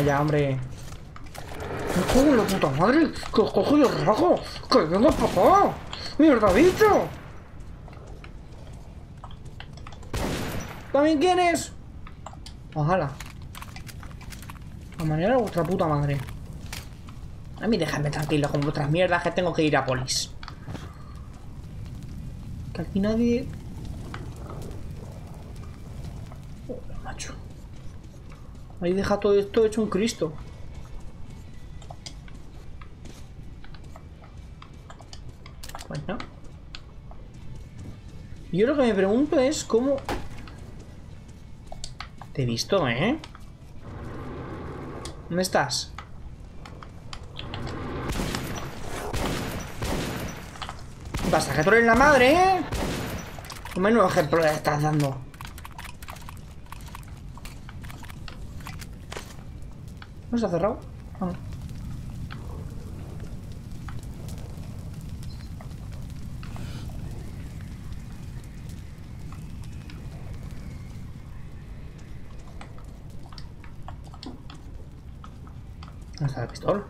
Speaker 1: Vaya, hombre. ¡Me cago en la puta madre! ¡Que os cojo y os rajo! ¡Que venga para! ¡Mierda, bicho! ¿También quieres? Ojalá. A manera de vuestra puta madre. A mí dejadme tranquilo con vuestras mierdas que tengo que ir a polis. Que aquí nadie... Oh, macho. Ahí deja todo esto hecho un Cristo. Bueno. Yo lo que me pregunto es cómo... Te he visto, ¿eh? ¿Dónde estás? ¿Qué pasa? ¿Que tú eres la madre, eh? Un ejemplo le estás dando. ¿No se ha cerrado? Ah, no. ¿Dónde está la pistola?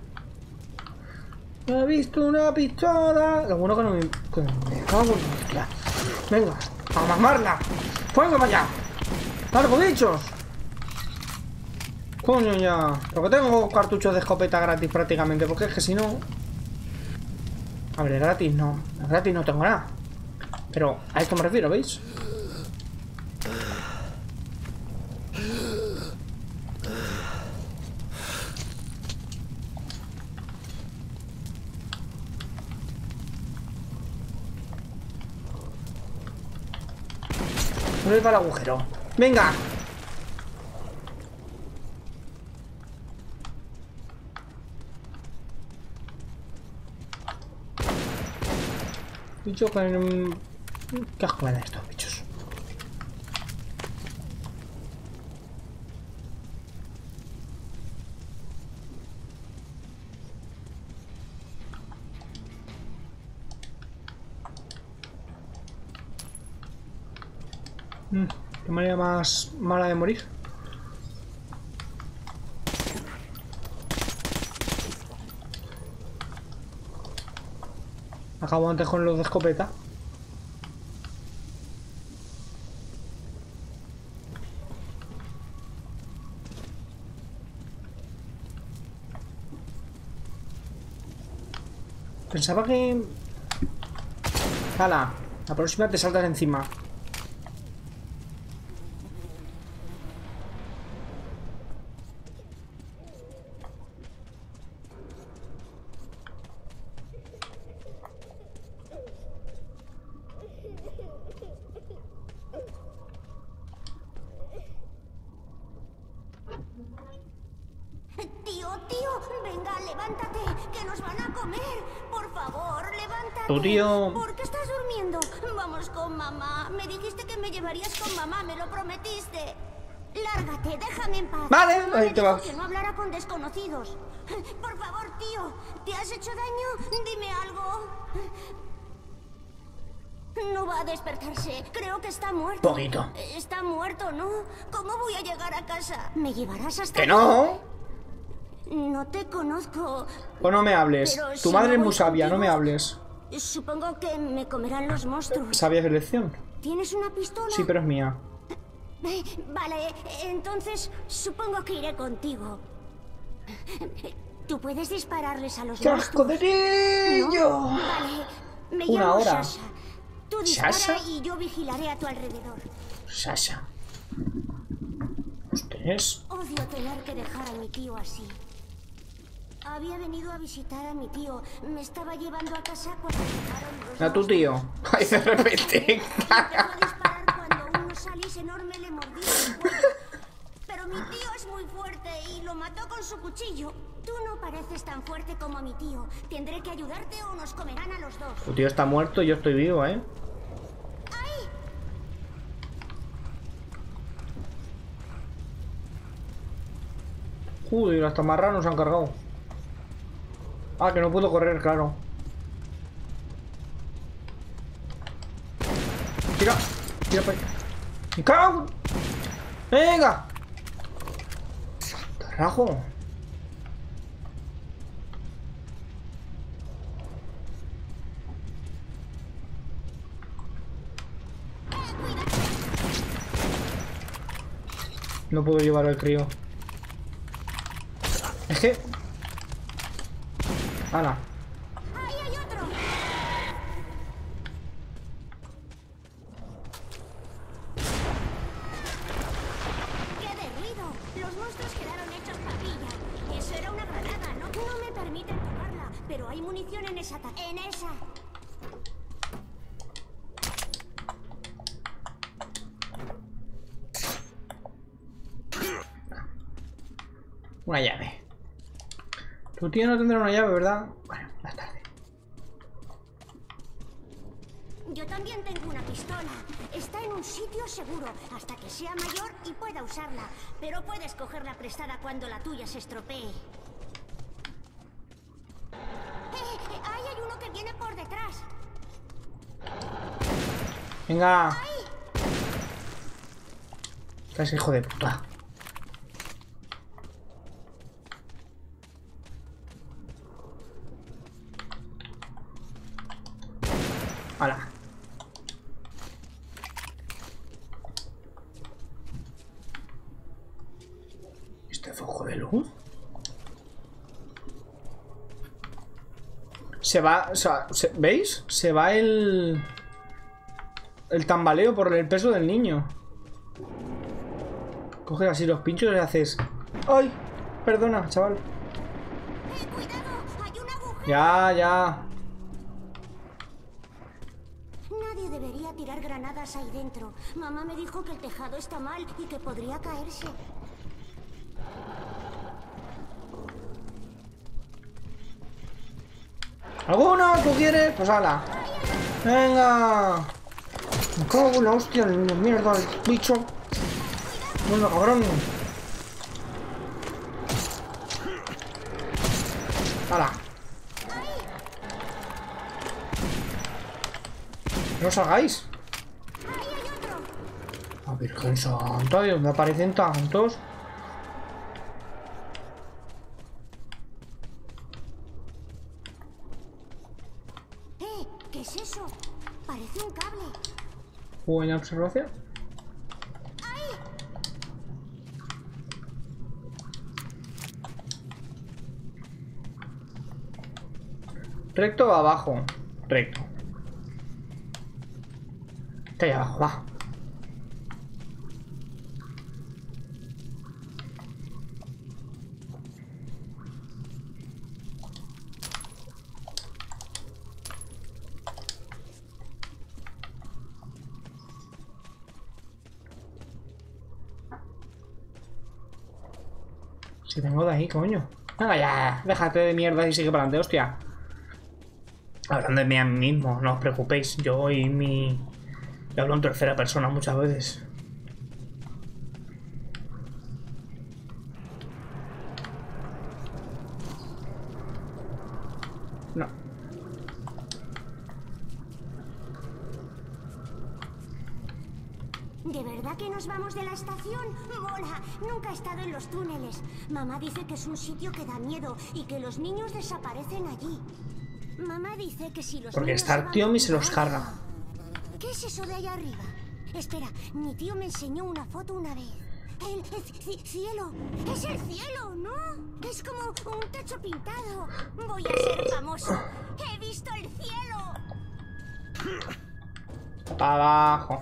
Speaker 1: He visto una pistola. Lo bueno que no me. que me cago en la. Venga, a mamarla. ¡Fuego para allá! ¡Largo, bichos! Coño ya. Porque tengo cartuchos de escopeta gratis prácticamente. Porque es que si no. A ver, gratis no. Gratis no tengo nada. Pero a esto me refiero, ¿veis? No va el agujero. ¡Venga! Bicho con... ¿Qué dan estos bichos? Mm, qué manera más mala de morir. Acabo antes con los de escopeta. Pensaba que... Hala, la próxima te saltas encima.
Speaker 8: Tío, tío, venga, levántate, que nos van a comer. Por favor, levántate.
Speaker 1: Tu tío-
Speaker 8: ¿Por qué estás durmiendo? Vamos con mamá. Me dijiste que me llevarías con mamá, me lo prometiste. Lárgate, déjame en paz.
Speaker 1: Vale,
Speaker 8: Mamá
Speaker 1: ahí te vas.
Speaker 8: que no hablara con desconocidos. Por favor, tío, ¿te has hecho daño? Dime algo. No va a despertarse. Creo que está muerto.
Speaker 1: Poquito.
Speaker 8: Está muerto, ¿no? ¿Cómo voy a llegar a casa? ¿Me llevarás hasta
Speaker 1: ¡Que no!
Speaker 8: No te conozco.
Speaker 1: O no me hables.
Speaker 8: Pero
Speaker 1: Tu
Speaker 8: si
Speaker 1: madre
Speaker 8: no
Speaker 1: es muy sabia, no me hables.
Speaker 8: Supongo que me comerán los monstruos.
Speaker 1: Sabia selección.
Speaker 8: ¿Tienes una pistola?
Speaker 1: Sí, pero es mía.
Speaker 8: Vale, entonces supongo que iré contigo. Tú puedes dispararles a los
Speaker 1: ¡Qué asco
Speaker 8: monstruos.
Speaker 1: de niño!
Speaker 8: ¿no? Vale, me
Speaker 1: Una
Speaker 8: llamo
Speaker 1: hora.
Speaker 8: Sasha. Tú dispara
Speaker 1: ¿Sasha?
Speaker 8: y yo vigilaré a tu alrededor.
Speaker 1: Sasha. ¿Ustedes?
Speaker 8: Odio tener que dejar a mi tío así. Había venido a visitar a mi tío. Me estaba llevando a casa cuando llegaron los
Speaker 1: A tu tío. Ay, de repente.
Speaker 8: salís enorme le mordía el cuello. Pero mi tío es muy fuerte y lo mató con su cuchillo. Tú no pareces tan fuerte como mi tío. Tendré que ayudarte o nos comerán a los dos.
Speaker 1: Tu tío está muerto y yo estoy vivo, ¿eh? Joder, hasta marranos han cargado. Ah, que no puedo correr, claro. Tira, tira para allá. ¡Me cago! ¡Venga! ¡Carajo! No puedo llevar al crío. Es que... ¡Hala!
Speaker 8: Una
Speaker 1: llave. Tu tío no tendrá una llave, ¿verdad? Bueno, más tarde.
Speaker 8: Yo también tengo una pistola. Está en un sitio seguro hasta que sea mayor y pueda usarla. Pero puedes cogerla prestada cuando la tuya se estropee. ¡Eh! eh, ¡Ahí hay uno que viene por detrás!
Speaker 1: Venga. Estás hijo de puta. Hala. ¿Este foco de luz? Se va, o sea, se- ¿veis? Se va el... El tambaleo por el peso del niño. Coges así los pinchos y le haces... ¡Ay! Perdona, chaval. Ya, ya.
Speaker 8: Nadie debería tirar granadas ahí dentro. Mamá me dijo que el tejado está mal y que podría caerse.
Speaker 1: ¿Alguno? ¿Tú quieres? Pues ala. Venga. Me cago en la hostia, mierda, el bicho. Bueno, cabrón. Hala. No salgáis. A Virgen Santa, ¿de dónde aparecen tantos?
Speaker 8: ¡Eh! ¿Qué es eso? Parece un cable.
Speaker 1: Buena observación. ¿Recto abajo? Recto. Está ahí abajo, va. Si vengo de ahí, coño. Venga ya, déjate de mierda y sigue para adelante, hostia. Hablando de mí a mí mismo, no os preocupéis. Yo y mi... Yo hablo en tercera persona muchas veces. No.
Speaker 8: ¿De verdad que nos vamos de la estación? Mola, nunca he estado en los túneles. Mamá dice que es un sitio que da miedo y que los niños desaparecen allí. Mamá dice que si los
Speaker 1: Porque
Speaker 8: niños
Speaker 1: está Artyom y se los carga.
Speaker 8: ¿Qué es eso de allá arriba? Espera, mi tío me enseñó una foto una vez. El, el ci- cielo. Es el cielo, ¿no? Es como un techo pintado. Voy a ser famoso. He visto el cielo.
Speaker 1: Para abajo.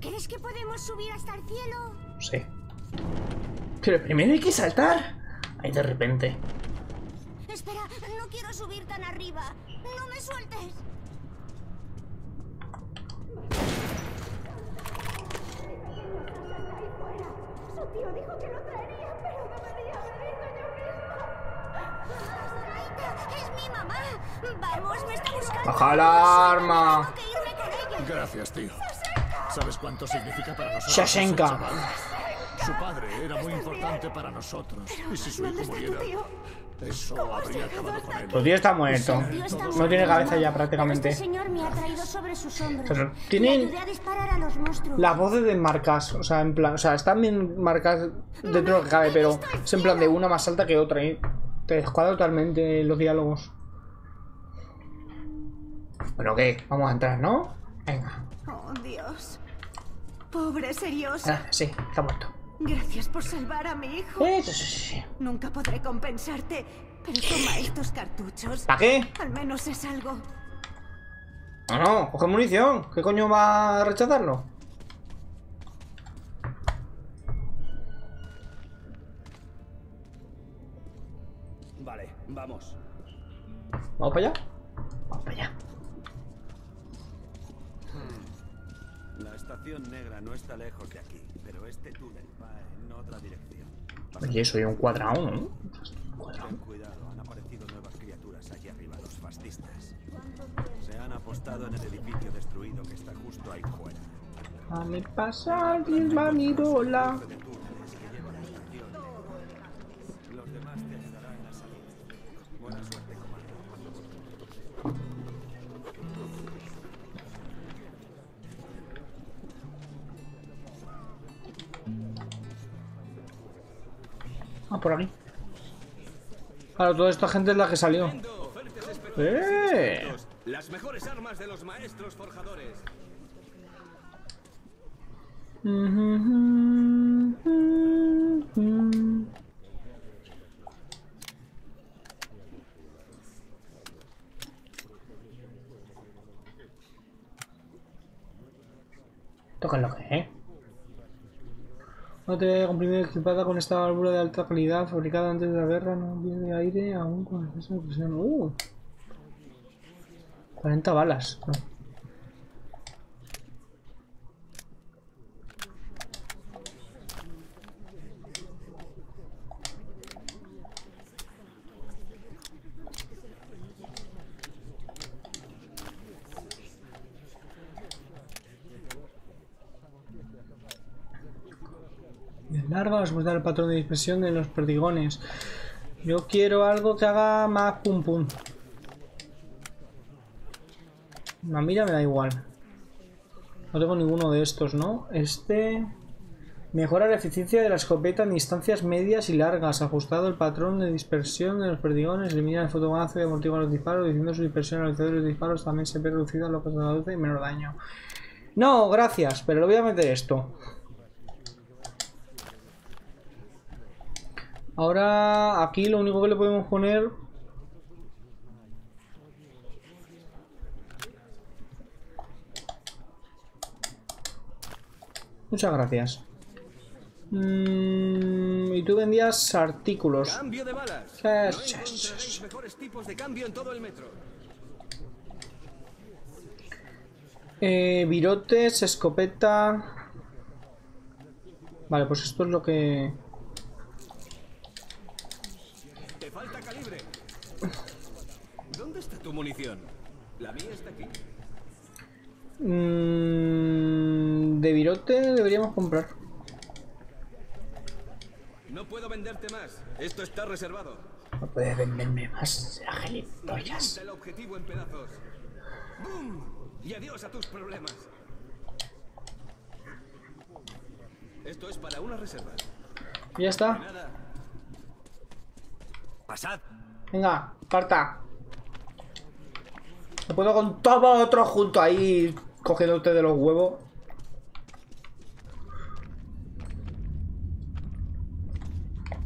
Speaker 8: ¿Crees que podemos subir hasta el cielo?
Speaker 1: Sí. Pero primero hay que saltar. Ahí de repente.
Speaker 8: Espera, no quiero subir tan arriba. No me sueltes. Su tío dijo que lo traería, pero debería haber ido yo misma. ¡Es mi mamá! ¡Vamos, me está buscando!
Speaker 1: ¡Baja la arma!
Speaker 8: Tengo que irme con ella.
Speaker 7: Gracias, tío. ¿Sabes cuánto significa para nosotros?
Speaker 1: Shashenka.
Speaker 7: Su padre era muy importante para nosotros. Y si su hijo muriera, eso habría acabado con él.
Speaker 1: Tu tío está muerto. No tiene cabeza ya prácticamente.
Speaker 8: Este señor me ha traído sobre sus hombros.
Speaker 1: Pero tienen-. Las voces de marcas, o sea, en plan, o sea, están bien marcadas dentro de lo que cabe, pero es en plan de una más alta que otra y te descuadra totalmente los diálogos. Bueno, ¿qué? Vamos a entrar, ¿no? Venga.
Speaker 9: Oh, Dios. Pobre Serioso.
Speaker 1: Ah, sí, está muerto.
Speaker 9: Gracias por salvar a mi hijo.
Speaker 1: Eh, sí, sí, sí.
Speaker 9: Nunca podré compensarte, pero toma estos cartuchos.
Speaker 1: ¿Para qué?
Speaker 9: Al menos es algo.
Speaker 1: No, no, coge munición. ¿Qué coño va a rechazarlo?
Speaker 6: Vale, vamos.
Speaker 1: ¿Vamos para allá? Vamos para allá.
Speaker 6: La estación negra no está lejos de aquí, pero este túnel va en otra dirección.
Speaker 1: Oye, soy un cuadrado, ¿no?
Speaker 6: Ten cuidado, han aparecido nuevas criaturas allí arriba, los fascistas. Se han apostado en el edificio destruido que está justo ahí fuera.
Speaker 1: A mi pasar, la mirola. Por aquí. Claro, toda esta gente es la que salió. ¡Eh!
Speaker 3: Las mejores armas de los maestros forjadores.
Speaker 1: Toca lo que, ¿eh? Una TV comprimida equipada con esta válvula de alta calidad fabricada antes de la guerra, no pierde aire aún con exceso de presión. ¡Uh! 40 balas. No. Larga buscar el patrón de dispersión de los perdigones. Yo quiero algo que haga más pum pum. La me da igual. No tengo ninguno de estos, ¿no? Este... Mejora la eficiencia de la escopeta en distancias medias y largas. Ajustado el patrón de dispersión de los perdigones. Elimina el fotomazo y amortigua los disparos. Diciendo su dispersión al de los disparos también se ve reducida lo que se reduce y menos daño. No, gracias, pero le voy a meter esto. Ahora aquí lo único que le podemos poner Muchas gracias. Mm, y tú vendías artículos.
Speaker 3: Cambio de balas. Tipos de cambio en todo el metro.
Speaker 1: Eh, virotes, escopeta. Vale, pues esto es lo que...
Speaker 3: Te falta calibre. ¿Dónde está tu munición? La mía está aquí.
Speaker 1: Mm, de virote deberíamos comprar.
Speaker 3: No puedo
Speaker 5: venderte más. Esto está reservado.
Speaker 1: No puedes venderme más, gilipollas.
Speaker 5: El objetivo en pedazos. ¡Bum! Y adiós a tus problemas. Esto es para una reserva.
Speaker 1: Ya está.
Speaker 10: Pasad.
Speaker 1: Venga, parta. Me puedo con todo otro junto ahí cogiéndote de los huevos.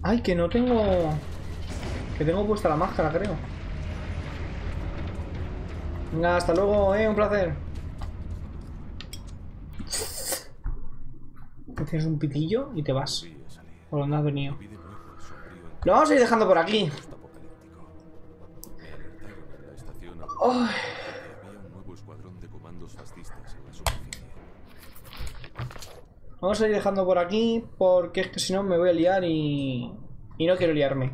Speaker 1: Ay, que no tengo... Que tengo puesta la máscara, creo. Venga, hasta luego, eh, un placer. Tienes un pitillo y te vas. ¿Por dónde has venido? Lo vamos a ir dejando por aquí. Vamos a ir dejando por aquí porque es que si no me voy a liar y, y no quiero liarme.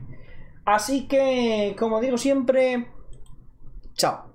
Speaker 1: Así que, como digo siempre, chao.